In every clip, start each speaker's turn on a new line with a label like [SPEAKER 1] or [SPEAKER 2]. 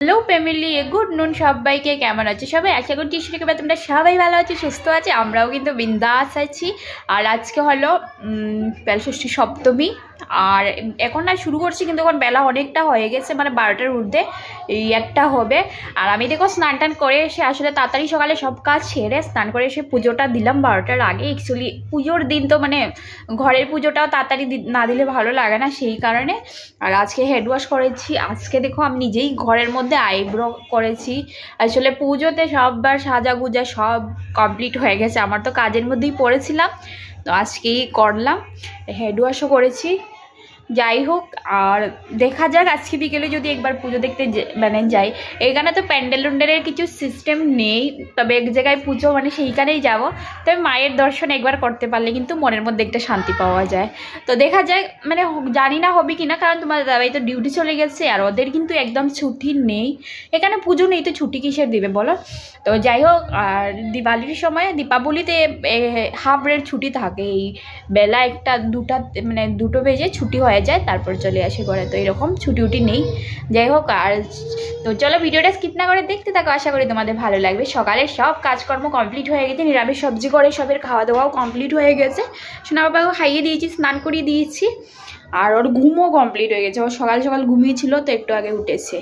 [SPEAKER 1] Hello family good নুন সবাইকে কেমন আছে সবাই? আশা করছি সেটাকে তোমরা সবাই ভালো আছে, সুস্থ আছে, আমরাও কিন্তু বিন্দাস আছি। আর আজকে হলো ষষ্ঠী সপ্তমী আর এখন না শুরু করছি, কিন্তু এখন বেলা অনেকটা হয়ে গেছে মানে বারোটার ঊর্ধ্বে এই একটা হবে। আর আমি দেখো স্নান টান করে এসে আসলে তাড়াতাড়ি সকালে সব কাজ সেরে স্নান করে এসে পুজোটা দিলাম বারোটার আগে। অ্যাকচুয়ালি পুজোর দিন তো মানে ঘরের পুজোটাও তাড়াতাড়ি না দিলে ভালো লাগে না সেই কারণে। আর আজকে হেড ওয়াশ করেছি। আজকে দেখো আমি নিজেই ঘরের মধ্যে আইব্রো করেছি। আসলে পুজোতে সববার সাজা গুজা সব কমপ্লিট হয়ে গেছে। আমার তো কাজের মধ্যেই পড়েছিলাম। তো আজকেই করলাম হেড ওয়াশও করেছি। যাই হোক, আর দেখা যাক, আজকে বিকেলে যদি একবার পুজো দেখতে মানে যাই। এখানে তো প্যান্ডেল উন্ডেলের কিছু সিস্টেম নেই, তবে এক জায়গায় পুজো মানে সেইখানেই যাব। তবে মায়ের দর্শন একবার করতে পারলে কিন্তু মনের মধ্যে একটা শান্তি পাওয়া যায়। তো দেখা যায় মানে জানি না হবে কি না কারণ তোমার দাদাই তো ডিউটি চলে গেছে, আর ওদের কিন্তু একদম ছুটি নেই। এখানে পুজো নেই তো, ছুটি কিসের দিবে বলো? তো যাই হোক, আর দিওয়ালির সময় দীপাবলিতে হাফ রের ছুটি থাকে। এই বেলা একটা, দুটা মানে দুটো বেজে ছুটি হয় হয়ে যায়, তারপর চলে আসে ঘরে। তো এরকম ছুটি উটি নেই। যাই হোক, আর তো চলো ভিডিওটা স্কিপ না করে দেখতে থাকো। আশা করি তোমাদের ভালো লাগবে। সকালে সব কাজকর্ম কমপ্লিট হয়ে গেছে। নিরামিষ সবজি করে সবের খাওয়া দাওয়াও কমপ্লিট হয়ে গেছে। সোনা বাবাকে খাইয়ে দিয়েছি, স্নান করিয়ে দিয়েছি। আর ওর ঘুমও কমপ্লিট হয়ে গেছে। ও সকাল সকাল ঘুমিয়েছিল, তো একটু আগে উঠেছে।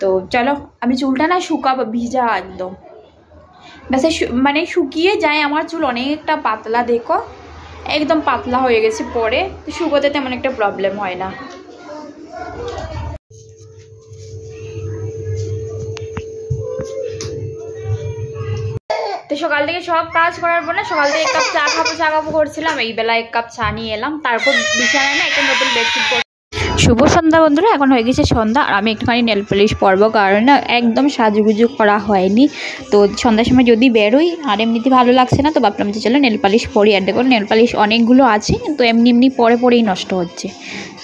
[SPEAKER 1] তো চলো, আমি চুলটা না শুকাবো, ভিজা একদম। ব্যাসে মানে শুকিয়ে যায় আমার চুল, অনেকটা পাতলা দেখো। একদম পাতলা হয়ে গেছে পরে শুকোতে তেমন একটা প্রবলেম হয় না। তো সকাল থেকে সব কাজ করার পর না, সকাল থেকে এক কাপ চা খাব চা খাব করছিলাম। এই বেলা এক কাপ চা নিয়ে এলাম। তারপর বিছানায় না একটা নতুন বেডশিট শুভ সন্ধ্যা বন্ধুরা, এখন হয়ে গেছে সন্ধ্যা। আর আমি একটুখানি নেল পলিশ পরবো, কারণ না একদম সাজুগুজু করা হয়নি। তো সন্ধ্যার সময় যদি বেরোই, আর এমনিতে ভালো লাগছে না, তো ভাবলাম যে চলো নেল পালিশ পরি। আর দেখো নেল পালিশ অনেকগুলো আছে তো এমনি এমনি পরে পরেই নষ্ট হচ্ছে।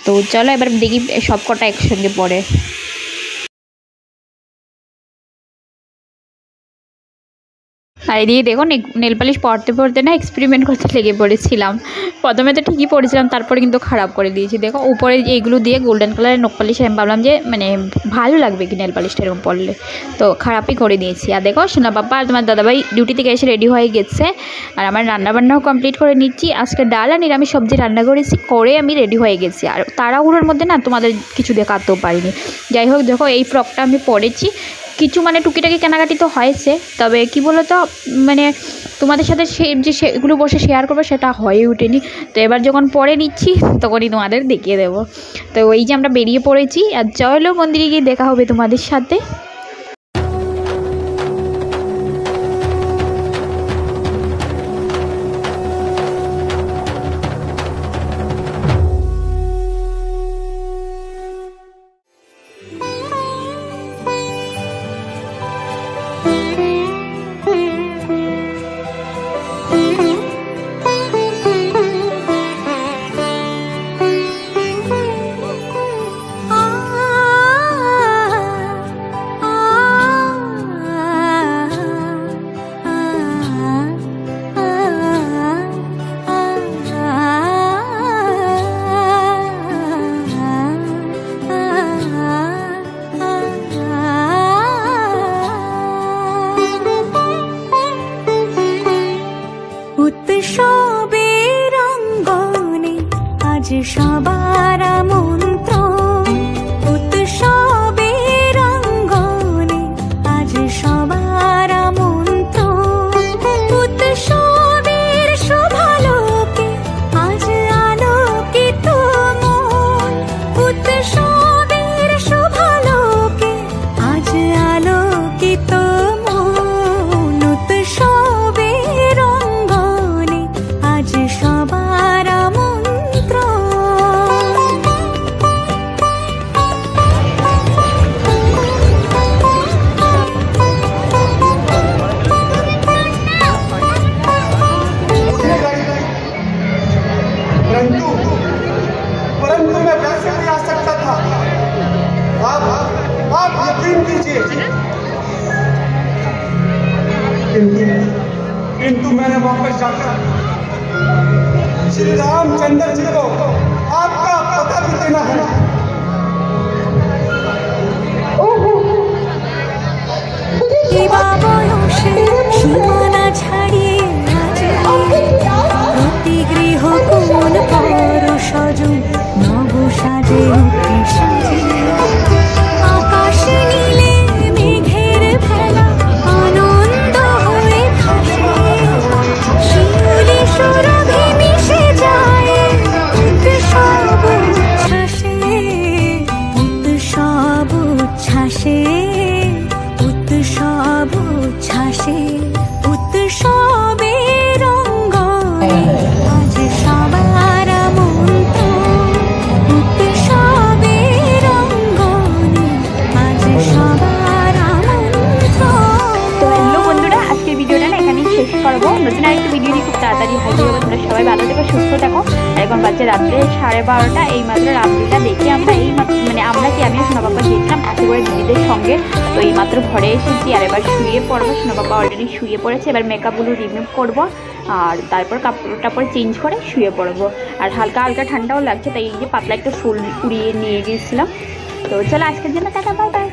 [SPEAKER 1] তো চলো এবার দেখি সব কটা একসঙ্গে পরে। আর এদিকে দেখো নেল পালিশ পড়তে পড়তে না এক্সপেরিমেন্ট করতে লেগে পড়েছিলাম। প্রথমে তো ঠিকই পড়েছিলাম, তারপরে কিন্তু খারাপ করে দিয়েছি। দেখো, উপরে এইগুলো দিয়ে গোল্ডেন কালারের নোক পালিশ আমি ভাবলাম যে মানে ভালো লাগবে কি নেল পালিশটা এরকম পড়লে। তো খারাপই করে দিয়েছি। আর দেখো, সোনা বাবা আর তোমার দাদাভাই ডিউটি থেকে এসে রেডি হয়ে গেছে। আর আমার রান্নাবান্নাও কমপ্লিট করে নিচ্ছি। আজকে ডাল আর নিরামিষ সবজি রান্না করেছি, করে আমি রেডি হয়ে গেছি। আর তাড়াহুড়োর মধ্যে না তোমাদের কিছু দেখাতেও পারিনি। যাই হোক, দেখো এই ফ্রকটা আমি পরেছি। কিছু মানে টুকিটাকি কেনাকাটি তো হয়েছে, তবে কি তো মানে তোমাদের সাথে সে, যে সেগুলো বসে শেয়ার করব সেটা হয়ে ওঠেনি। তো এবার যখন পরে নিচ্ছি, তখনই তোমাদের দেখিয়ে দেবো। তো এই যে আমরা বেরিয়ে পড়েছি, আর চলো মন্দিরে গিয়ে দেখা হবে তোমাদের সাথে।
[SPEAKER 2] बामु हुए किंतु मैंने वापस जाकर श्री रामचंद्र जी को आपका पता भी देना है
[SPEAKER 1] ना? উচ্ছ্বাসে উৎসব ছাসে। ভালো থেকো, সুস্থ থাকো। এখন বাচ্চা রাত্রে সাড়ে বারোটা এই মাত্র রামলীলা দেখে আমরা এই মানে আমরা কি আমি সোনা বাবা গিয়েছিলাম হাতে করে দিদিদের সঙ্গে। তো এই মাত্র ঘরে এসেছি আর এবার শুয়ে পড়ব? সোনা বাবা অলরেডি শুয়ে পড়েছে, এবার মেকআপগুলো রিমুভ করব। আর তারপর কাপড় টাপড় চেঞ্জ করে শুয়ে পড়ব। আর হালকা হালকা ঠান্ডাও লাগছে, তাই এই যে পাতলা একটা ফুল উড়িয়ে নিয়ে গিয়েছিলাম। তো চলো আজকের জন্য টাটা বাই